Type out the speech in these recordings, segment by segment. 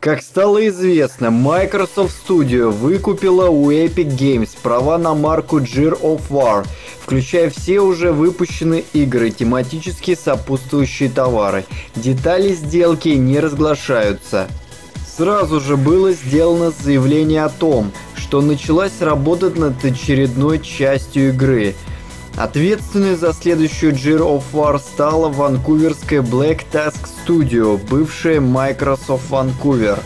Как стало известно, Microsoft Studio выкупила у Epic Games права на марку Gear of War, включая все уже выпущенные игры, тематические сопутствующие товары. Детали сделки не разглашаются. Сразу же было сделано заявление о том, что началась работа над очередной частью игры – Ответственной за следующую Gear of War стала ванкуверская Black Task Studio, бывшая Microsoft Vancouver.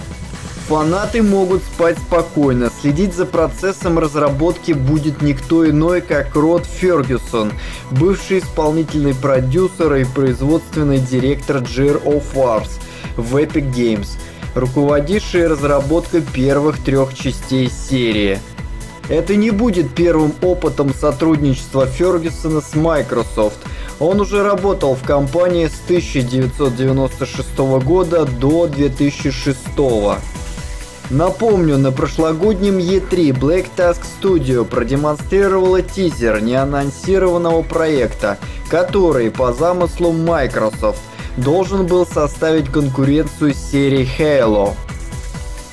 Фанаты могут спать спокойно, следить за процессом разработки будет никто иной, как Род Фергюсон, бывший исполнительный продюсер и производственный директор Gear of Wars в Epic Games, руководивший разработкой первых трех частей серии – это не будет первым опытом сотрудничества Фергюсона с Microsoft. Он уже работал в компании с 1996 года до 2006. Напомню, на прошлогоднем E3 Black Task Studio продемонстрировала тизер неанонсированного проекта, который, по замыслу Microsoft, должен был составить конкуренцию серии Halo.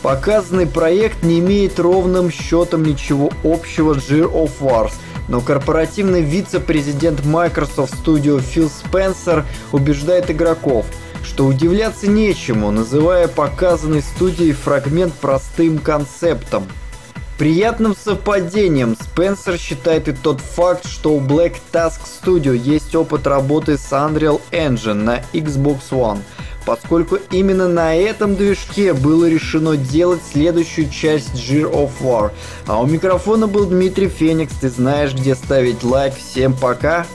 Показанный проект не имеет ровным счетом ничего общего с Gear of Wars, но корпоративный вице-президент Microsoft Studio Фил Спенсер убеждает игроков, что удивляться нечему, называя показанный студией фрагмент простым концептом. Приятным совпадением Спенсер считает и тот факт, что у Black Task Studio есть опыт работы с Unreal Engine на Xbox One – поскольку именно на этом движке было решено делать следующую часть Gear of War. А у микрофона был Дмитрий Феникс. Ты знаешь, где ставить лайк. Всем пока!